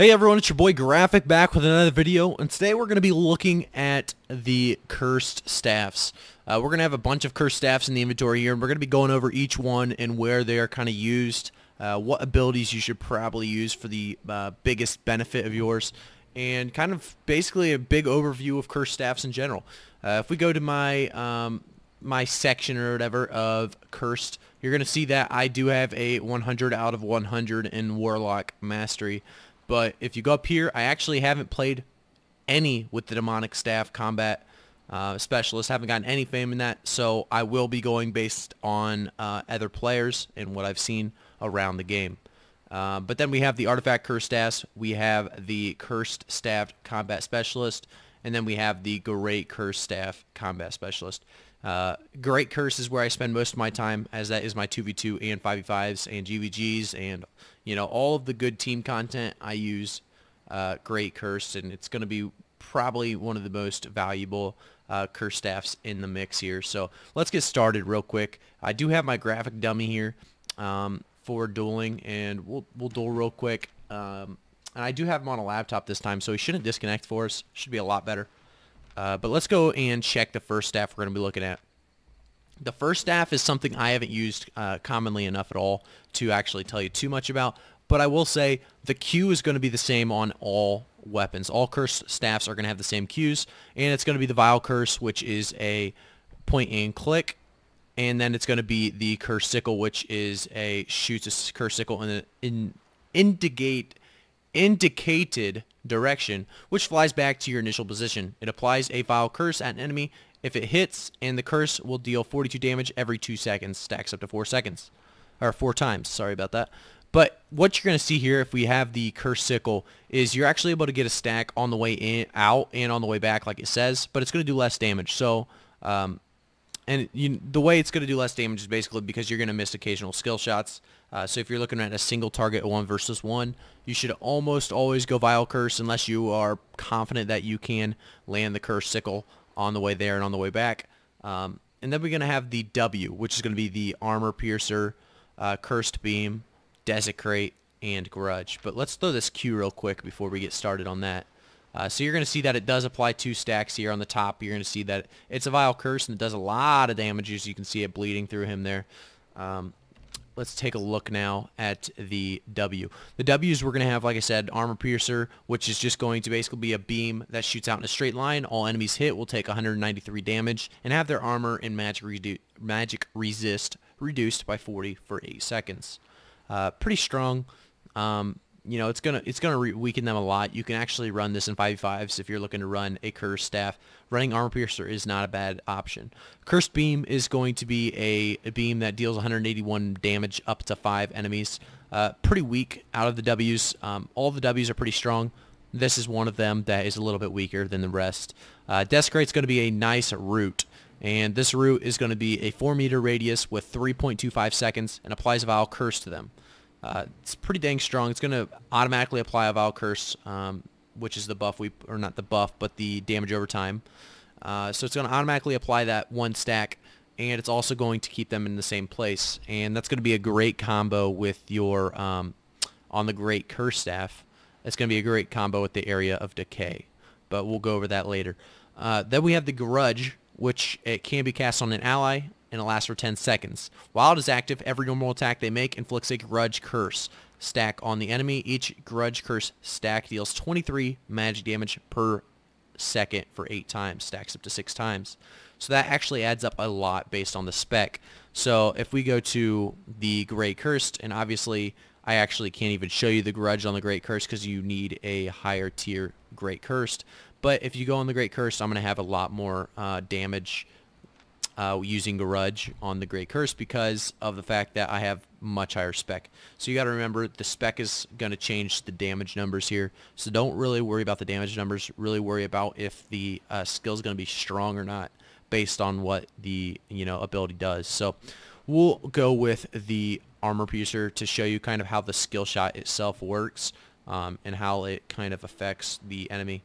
Hey everyone, it's your boy Graphic back with another video, and today we're going to be looking at the cursed staffs. Uh, we're going to have a bunch of cursed staffs in the inventory here, and we're going to be going over each one and where they are kind of used, uh, what abilities you should probably use for the uh, biggest benefit of yours, and kind of basically a big overview of cursed staffs in general. Uh, if we go to my um, my section or whatever of cursed, you're going to see that I do have a 100 out of 100 in Warlock Mastery. But if you go up here, I actually haven't played any with the demonic staff combat uh, specialist. Haven't gotten any fame in that, so I will be going based on uh, other players and what I've seen around the game. Uh, but then we have the artifact cursed staffs. We have the cursed Staff combat specialist, and then we have the great cursed staff combat specialist. Uh, great curse is where I spend most of my time, as that is my 2v2 and 5v5s and GVGs and you know all of the good team content. I use uh, great curse, and it's going to be probably one of the most valuable uh, curse staffs in the mix here. So let's get started real quick. I do have my graphic dummy here um, for dueling, and we'll we'll duel real quick. Um, and I do have him on a laptop this time, so he shouldn't disconnect for us. Should be a lot better. Uh, but let's go and check the first staff we're going to be looking at. The first staff is something I haven't used uh, commonly enough at all to actually tell you too much about. But I will say the Q is going to be the same on all weapons. All curse staffs are going to have the same Qs. And it's going to be the Vile Curse, which is a point and click. And then it's going to be the Curse Sickle, which is a shoots a Curse Sickle in, in indicate indicated direction, which flies back to your initial position. It applies a vile curse at an enemy if it hits, and the curse will deal 42 damage every 2 seconds, stacks up to 4 seconds. Or 4 times, sorry about that. But what you're going to see here if we have the curse sickle is you're actually able to get a stack on the way in out and on the way back like it says, but it's going to do less damage. So um, and you, the way it's going to do less damage is basically because you're going to miss occasional skill shots. Uh, so if you're looking at a single target one versus one, you should almost always go Vile Curse unless you are confident that you can land the Curse Sickle on the way there and on the way back. Um, and then we're going to have the W, which is going to be the Armor Piercer, uh, Cursed Beam, Desecrate, and Grudge. But let's throw this Q real quick before we get started on that. Uh, so you're going to see that it does apply two stacks here on the top. You're going to see that it's a Vile Curse and it does a lot of damage as you can see it bleeding through him there. Um, let's take a look now at the W. The W's we're going to have, like I said, Armor Piercer, which is just going to basically be a beam that shoots out in a straight line. All enemies hit will take 193 damage and have their armor and magic, redu magic resist reduced by 40 for 8 seconds. Uh, pretty strong. Um, you know, it's gonna it's gonna weaken them a lot. You can actually run this in 5v5s if you're looking to run a Cursed Staff. Running Armor Piercer is not a bad option. Cursed Beam is going to be a, a beam that deals 181 damage up to 5 enemies. Uh, pretty weak out of the Ws. Um, all the Ws are pretty strong. This is one of them that is a little bit weaker than the rest. Uh, Desecrate's going to be a nice root. And this root is going to be a 4 meter radius with 3.25 seconds and applies a Vile Curse to them. Uh, it's pretty dang strong. It's going to automatically apply a Vile Curse, um, which is the buff we, or not the buff, but the damage over time. Uh, so it's going to automatically apply that one stack, and it's also going to keep them in the same place. And that's going to be a great combo with your, um, on the Great Curse Staff. It's going to be a great combo with the Area of Decay, but we'll go over that later. Uh, then we have the Grudge, which it can be cast on an ally and it lasts for 10 seconds. While it is active, every normal attack they make inflicts a Grudge Curse stack on the enemy. Each Grudge Curse stack deals 23 magic damage per second for 8 times, stacks up to 6 times. So that actually adds up a lot based on the spec. So if we go to the Great Cursed, and obviously I actually can't even show you the Grudge on the Great Cursed because you need a higher tier Great Cursed. But if you go on the Great Cursed, I'm going to have a lot more uh, damage uh, using Grudge on the Great Curse because of the fact that I have much higher spec. So you got to remember the spec is going to change the damage numbers here. So don't really worry about the damage numbers. Really worry about if the uh, skill is going to be strong or not based on what the you know ability does. So we'll go with the Armor Piercer to show you kind of how the skill shot itself works um, and how it kind of affects the enemy.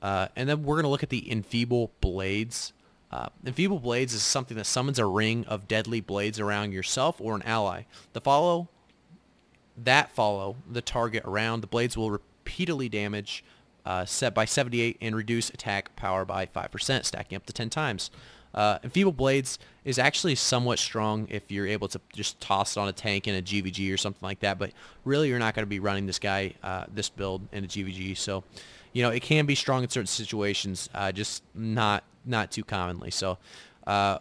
Uh, and then we're going to look at the Enfeeble Blades. Uh, Enfeeble Blades is something that summons a ring of deadly blades around yourself or an ally. The follow, that follow the target around. The blades will repeatedly damage uh, set by 78 and reduce attack power by 5%, stacking up to 10 times. Uh, Enfeeble Blades is actually somewhat strong if you're able to just toss it on a tank in a GVG or something like that, but really you're not going to be running this guy, uh, this build in a GVG. So, you know, it can be strong in certain situations, uh, just not not too commonly. So, uh,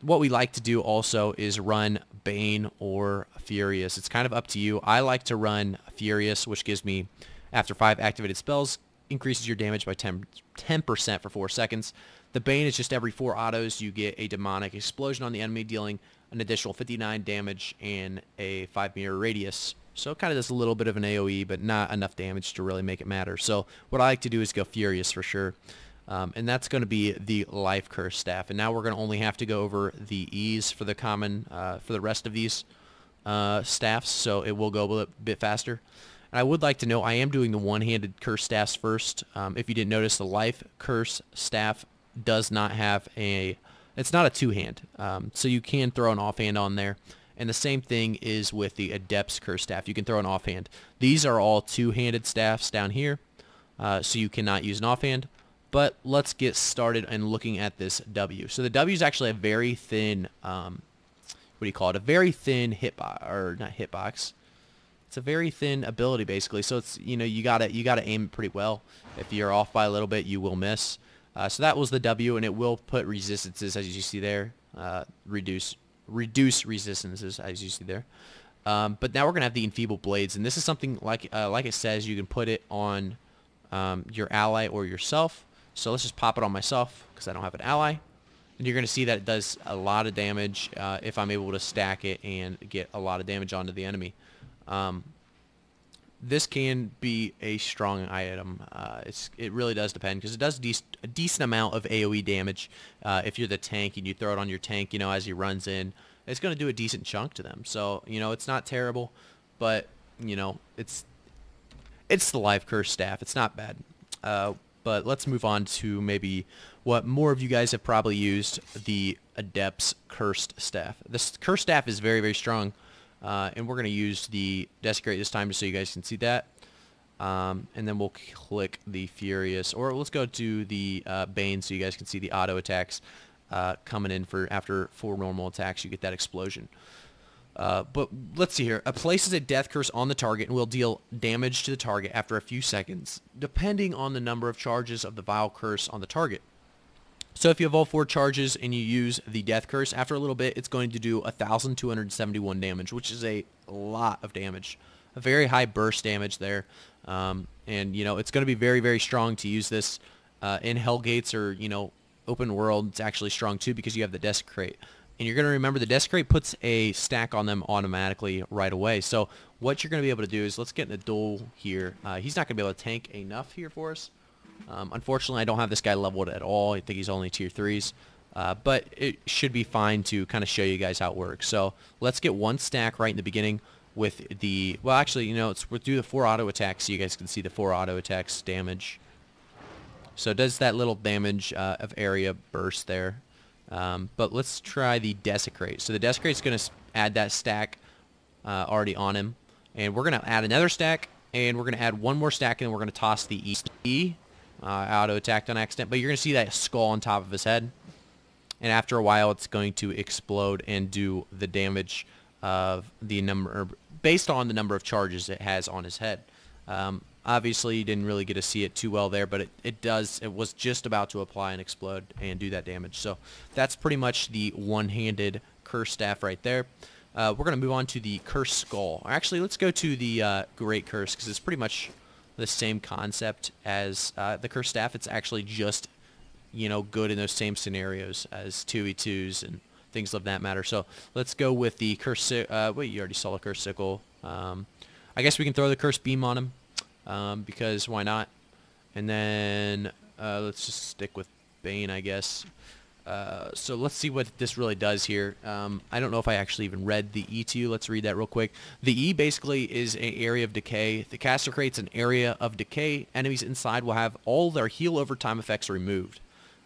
what we like to do also is run Bane or Furious. It's kind of up to you. I like to run Furious, which gives me, after five activated spells, increases your damage by 10, 10% for four seconds. The Bane is just every four autos, you get a demonic explosion on the enemy, dealing an additional 59 damage and a 5 meter radius. So kind of just a little bit of an AoE, but not enough damage to really make it matter. So what I like to do is go Furious for sure. Um, and that's going to be the Life Curse staff. And now we're going to only have to go over the E's for the common, uh, for the rest of these uh, staffs. So it will go a bit faster. And I would like to know, I am doing the one-handed curse staffs first. Um, if you didn't notice, the Life Curse staff does not have a, it's not a two-hand. Um, so you can throw an offhand on there. And the same thing is with the Adept's Curse staff. You can throw an offhand. These are all two-handed staffs down here. Uh, so you cannot use an offhand. But let's get started and looking at this W. So the W is actually a very thin, um, what do you call it? A very thin hitbox, or not hitbox. It's a very thin ability basically. So it's you know you gotta you gotta aim pretty well. If you're off by a little bit, you will miss. Uh, so that was the W, and it will put resistances as you see there, uh, reduce reduce resistances as you see there. Um, but now we're gonna have the enfeeble blades, and this is something like uh, like it says you can put it on um, your ally or yourself. So let's just pop it on myself because I don't have an ally. And you're going to see that it does a lot of damage uh, if I'm able to stack it and get a lot of damage onto the enemy. Um, this can be a strong item. Uh, it really does depend because it does de a decent amount of AoE damage. Uh, if you're the tank and you throw it on your tank, you know, as he runs in, it's going to do a decent chunk to them. So, you know, it's not terrible, but, you know, it's it's the life curse staff. It's not bad. Uh, but let's move on to maybe what more of you guys have probably used, the Adept's Cursed Staff. This Cursed Staff is very, very strong, uh, and we're going to use the Desecrate this time just so you guys can see that. Um, and then we'll click the Furious, or let's go to the uh, Bane so you guys can see the auto attacks uh, coming in for after four normal attacks. You get that explosion. Uh, but let's see here. It places a death curse on the target and will deal damage to the target after a few seconds, depending on the number of charges of the vile curse on the target. So if you have all four charges and you use the death curse, after a little bit, it's going to do 1,271 damage, which is a lot of damage. A very high burst damage there. Um, and, you know, it's going to be very, very strong to use this uh, in Hellgates or, you know, open world. It's actually strong too because you have the Desecrate and you're going to remember the Desecrate puts a stack on them automatically right away. So what you're going to be able to do is let's get in a duel here. Uh, he's not going to be able to tank enough here for us. Um, unfortunately, I don't have this guy leveled at all. I think he's only tier 3s. Uh, but it should be fine to kind of show you guys how it works. So let's get one stack right in the beginning with the, well actually, you know, let's we'll do the four auto attacks so you guys can see the four auto attacks damage. So it does that little damage uh, of area burst there. Um, but let's try the Desecrate. So the Desecrate is going to add that stack uh, already on him. And we're going to add another stack, and we're going to add one more stack, and we're going to toss the E. Uh, auto attacked on accident. But you're going to see that skull on top of his head. And after a while, it's going to explode and do the damage of the number, based on the number of charges it has on his head. Um, Obviously, you didn't really get to see it too well there, but it, it does, it was just about to apply and explode and do that damage. So that's pretty much the one-handed curse staff right there. Uh, we're going to move on to the curse skull. Actually, let's go to the uh, great curse because it's pretty much the same concept as uh, the curse staff. It's actually just, you know, good in those same scenarios as two e twos and things of that matter. So let's go with the curse, uh, wait, you already saw the curse sickle. Um, I guess we can throw the curse beam on him um, because why not? And then uh, let's just stick with Bane, I guess. Uh, so let's see what this really does here. Um, I don't know if I actually even read the E to you. Let's read that real quick. The E basically is an area of decay. The caster creates an area of decay. Enemies inside will have all their heal over time effects removed,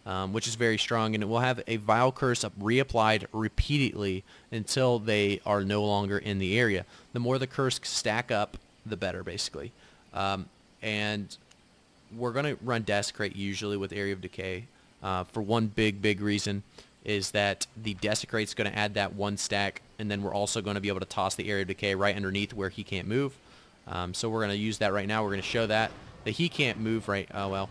um, which is very strong. And it will have a Vile Curse reapplied repeatedly until they are no longer in the area. The more the curse stack up, the better, basically. Um, and we're going to run Desecrate usually with Area of Decay uh, for one big, big reason is that the Desecrate's going to add that one stack, and then we're also going to be able to toss the Area of Decay right underneath where he can't move. Um, so we're going to use that right now. We're going to show that. That he can't move right... Oh, well.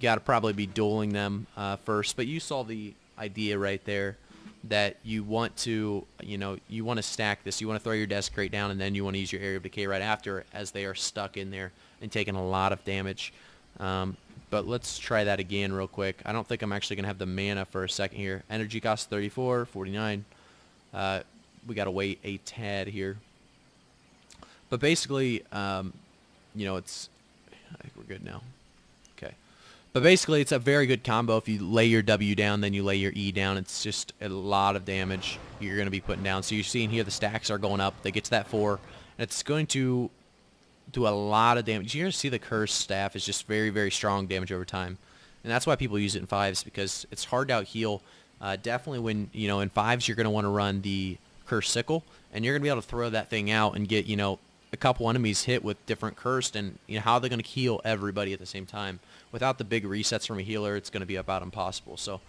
Got to probably be dueling them uh, first. But you saw the idea right there that you want to, you know, you want to stack this. You want to throw your Desecrate down, and then you want to use your Area of Decay right after as they are stuck in there and taking a lot of damage. Um, but let's try that again real quick. I don't think I'm actually going to have the mana for a second here. Energy cost 34, 49. Uh, we got to wait a tad here. But basically, um, you know, it's... I think we're good now. Okay. But basically, it's a very good combo. If you lay your W down, then you lay your E down. It's just a lot of damage you're going to be putting down. So you're seeing here the stacks are going up. They get to that 4. And it's going to do a lot of damage. You're going to see the curse staff is just very, very strong damage over time. And that's why people use it in fives because it's hard to out heal. Uh, definitely when, you know, in fives you're going to want to run the curse sickle and you're going to be able to throw that thing out and get, you know, a couple enemies hit with different cursed and, you know, how they're going to heal everybody at the same time. Without the big resets from a healer, it's going to be about impossible. So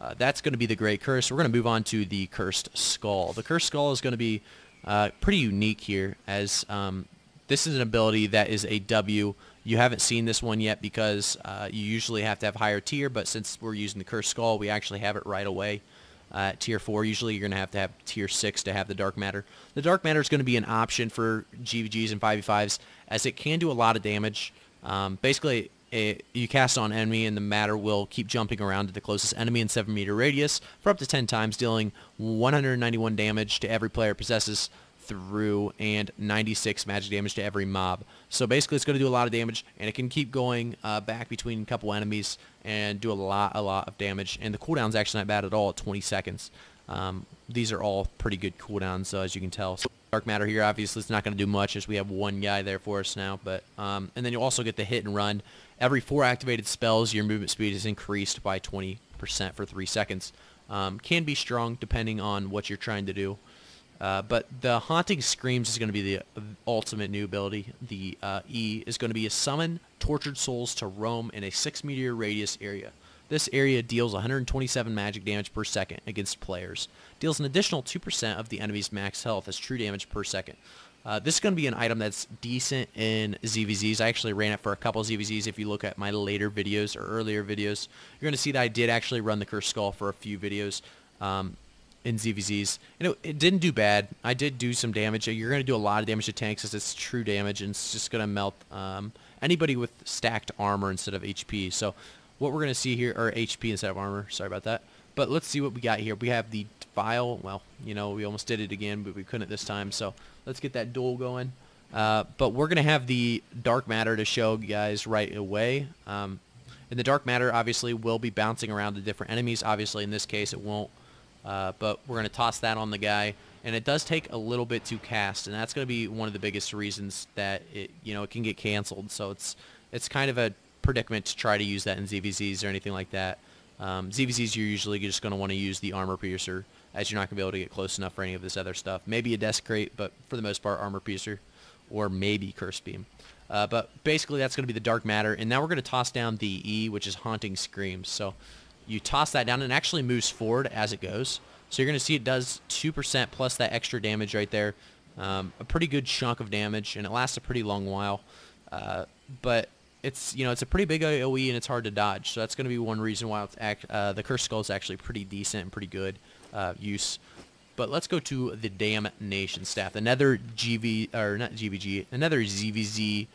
uh, that's going to be the great curse. We're going to move on to the cursed skull. The cursed skull is going to be uh, pretty unique here as um, this is an ability that is a W. You haven't seen this one yet because uh, you usually have to have higher tier, but since we're using the Cursed Skull, we actually have it right away. Uh, tier 4, usually you're going to have to have tier 6 to have the Dark Matter. The Dark Matter is going to be an option for GVGs and 5v5s as it can do a lot of damage. Um, basically, it, you cast on enemy and the matter will keep jumping around to the closest enemy in 7 meter radius for up to 10 times, dealing 191 damage to every player possesses through and 96 magic damage to every mob. So basically it's going to do a lot of damage and it can keep going uh, back between a couple enemies and do a lot, a lot of damage. And the cooldown's actually not bad at all at 20 seconds. Um, these are all pretty good cooldowns uh, as you can tell. So Dark Matter here obviously it's not going to do much as we have one guy there for us now. But um, And then you also get the hit and run. Every four activated spells your movement speed is increased by 20% for three seconds. Um, can be strong depending on what you're trying to do. Uh, but the Haunting Screams is going to be the ultimate new ability. The uh, E is going to be a summon tortured souls to roam in a 6 meter radius area. This area deals 127 magic damage per second against players. Deals an additional 2% of the enemy's max health as true damage per second. Uh, this is going to be an item that's decent in ZVZs. I actually ran it for a couple ZVZs. If you look at my later videos or earlier videos, you're going to see that I did actually run the Cursed Skull for a few videos. Um, in ZVZs. And it, it, didn't do bad. I did do some damage. You're going to do a lot of damage to tanks as it's true damage, and it's just going to melt um, anybody with stacked armor instead of HP. So what we're going to see here, or HP instead of armor, sorry about that. But let's see what we got here. We have the Vile. Well, you know, we almost did it again, but we couldn't this time. So let's get that duel going. Uh, but we're going to have the dark matter to show you guys right away. Um, and the dark matter obviously will be bouncing around the different enemies. Obviously, in this case, it won't uh, but we're going to toss that on the guy. And it does take a little bit to cast, and that's going to be one of the biggest reasons that it, you know, it can get canceled. So it's it's kind of a predicament to try to use that in ZVZs or anything like that. Um, ZVZs, you're usually just going to want to use the Armor Piercer, as you're not going to be able to get close enough for any of this other stuff. Maybe a Desecrate, but for the most part, Armor Piercer, or maybe Curse Beam. Uh, but basically, that's going to be the Dark Matter. And now we're going to toss down the E, which is Haunting Screams. So you toss that down and actually moves forward as it goes. So you're going to see it does 2% plus that extra damage right there. Um, a pretty good chunk of damage, and it lasts a pretty long while. Uh, but it's you know it's a pretty big AOE and it's hard to dodge. So that's going to be one reason why act, uh, the Curse Skull is actually pretty decent and pretty good uh, use. But let's go to the Damnation Staff, another GV or not GVG, another ZVZ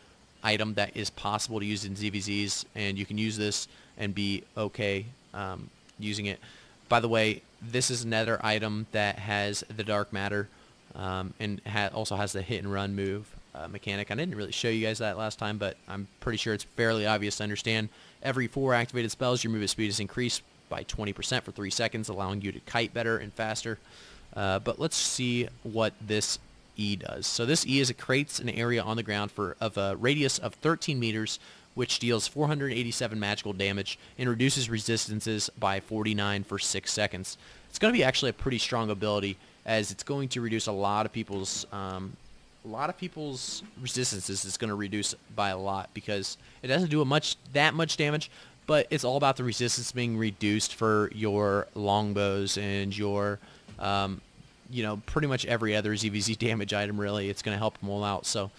item that is possible to use in ZVZs, and you can use this and be okay um, using it. By the way, this is another item that has the dark matter um, and ha also has the hit and run move uh, mechanic. I didn't really show you guys that last time, but I'm pretty sure it's fairly obvious to understand. Every four activated spells, your movement speed is increased by 20% for three seconds, allowing you to kite better and faster. Uh, but let's see what this E does. So this E is it creates an area on the ground for of a radius of 13 meters which deals 487 magical damage and reduces resistances by 49 for 6 seconds. It's going to be actually a pretty strong ability as it's going to reduce a lot of people's um, a lot of people's resistances is going to reduce by a lot because it doesn't do a much that much damage, but it's all about the resistance being reduced for your longbows and your, um, you know, pretty much every other ZVZ damage item. Really, it's going to help them all out. So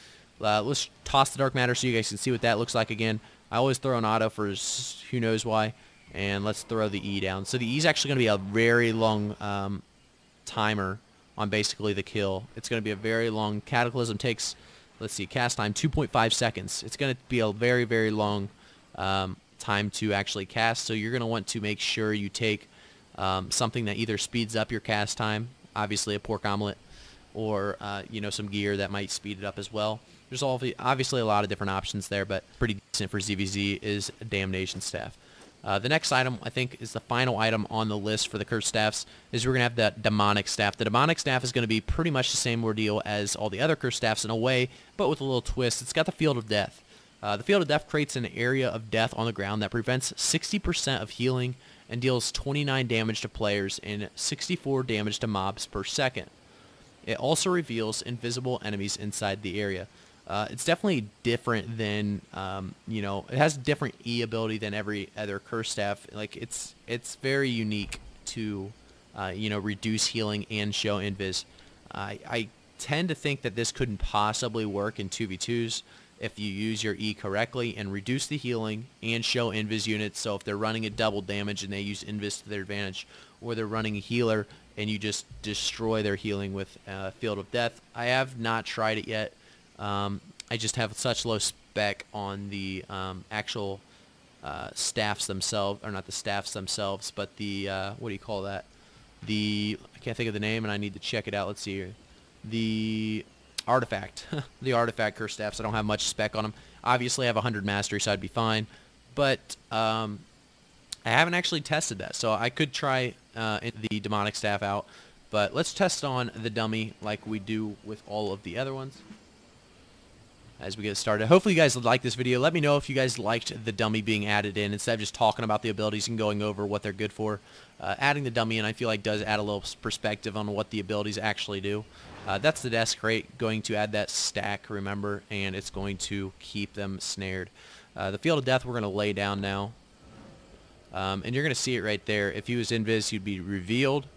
uh, let's toss the dark matter so you guys can see what that looks like again. I always throw an auto for who knows why, and let's throw the E down. So the E is actually going to be a very long um, timer on basically the kill. It's going to be a very long, Cataclysm takes, let's see, cast time 2.5 seconds. It's going to be a very, very long um, time to actually cast, so you're going to want to make sure you take um, something that either speeds up your cast time, obviously a pork omelet, or uh, you know some gear that might speed it up as well. There's obviously a lot of different options there, but pretty decent for ZVZ is Damnation Staff. Uh, the next item, I think, is the final item on the list for the cursed staffs, is we're going to have the demonic staff. The demonic staff is going to be pretty much the same ordeal as all the other cursed staffs in a way, but with a little twist. It's got the Field of Death. Uh, the Field of Death creates an area of death on the ground that prevents 60% of healing and deals 29 damage to players and 64 damage to mobs per second. It also reveals invisible enemies inside the area. Uh, it's definitely different than um, you know. It has different E ability than every other curse staff. Like it's it's very unique to uh, you know reduce healing and show invis. I I tend to think that this couldn't possibly work in 2v2s if you use your E correctly and reduce the healing and show invis units. So if they're running a double damage and they use invis to their advantage, or they're running a healer and you just destroy their healing with uh, Field of Death. I have not tried it yet. Um, I just have such low spec on the um, actual uh, staffs themselves, or not the staffs themselves, but the, uh, what do you call that? The, I can't think of the name and I need to check it out. Let's see here. The artifact. the artifact curse staffs. I don't have much spec on them. Obviously I have 100 mastery, so I'd be fine. But um, I haven't actually tested that, so I could try uh, the demonic staff out. But let's test on the dummy like we do with all of the other ones as we get started. Hopefully you guys like this video. Let me know if you guys liked the dummy being added in instead of just talking about the abilities and going over what they're good for. Uh, adding the dummy in I feel like does add a little perspective on what the abilities actually do. Uh, that's the Desecrate going to add that stack, remember, and it's going to keep them snared. Uh, the Field of Death we're going to lay down now. Um, and you're going to see it right there. If he was invis, you'd be revealed,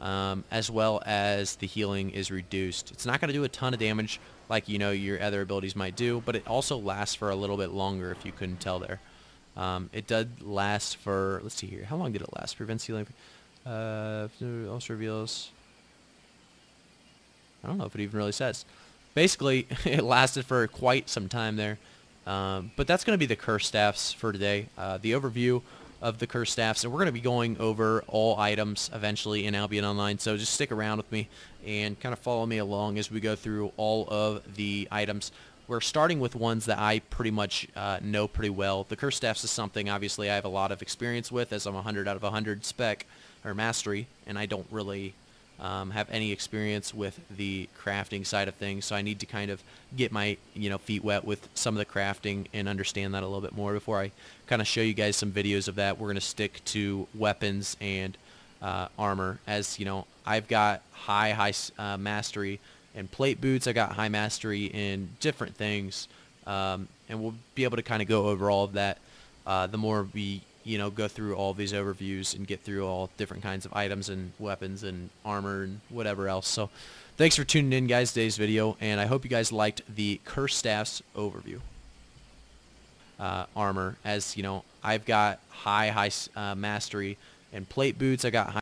um, as well as the healing is reduced. It's not going to do a ton of damage, like you know your other abilities might do, but it also lasts for a little bit longer if you couldn't tell there. Um, it did last for, let's see here, how long did it last? Prevents healing, uh, also reveals, I don't know if it even really says. Basically, it lasted for quite some time there. Um, but that's going to be the curse staffs for today. Uh, the overview of the curse staffs, and we're going to be going over all items eventually in Albion Online, so just stick around with me and kind of follow me along as we go through all of the items. We're starting with ones that I pretty much uh, know pretty well. The curse staffs is something obviously I have a lot of experience with as I'm 100 out of 100 spec or mastery, and I don't really um, have any experience with the crafting side of things, so I need to kind of get my you know feet wet with some of the crafting and understand that a little bit more before I kind of show you guys some videos of that. We're going to stick to weapons and uh, armor as you know I've got high high uh, mastery in plate boots. I got high mastery in different things, um, and we'll be able to kind of go over all of that. Uh, the more we you know, go through all these overviews and get through all different kinds of items and weapons and armor and whatever else. So thanks for tuning in, guys, today's video, and I hope you guys liked the Curse Staffs overview. Uh, armor, as, you know, I've got high, high uh, mastery and plate boots. I got high